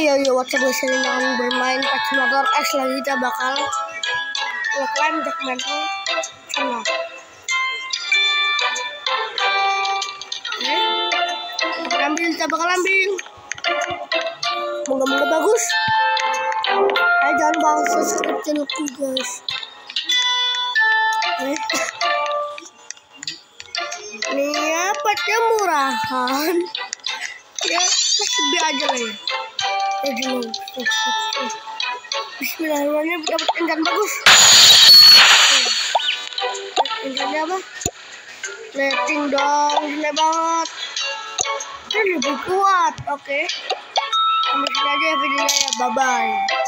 yo yo what's up guys ini bermain pacu motor X lagi kita bakal ngeklaim mental sana Oke ambil kita bakal ambil. Moga-moga bagus. Ayo jangan bahas subscribe channelku guys. Oke ini ya pacu murahan. Ya masih aja lah ya Bismillahirrahmanirrahim. Dapat enggan bagus. Enggannya apa? Letting dong gila banget. Ini lebih kuat oke. Sampai sini aja videonya ya. Bye bye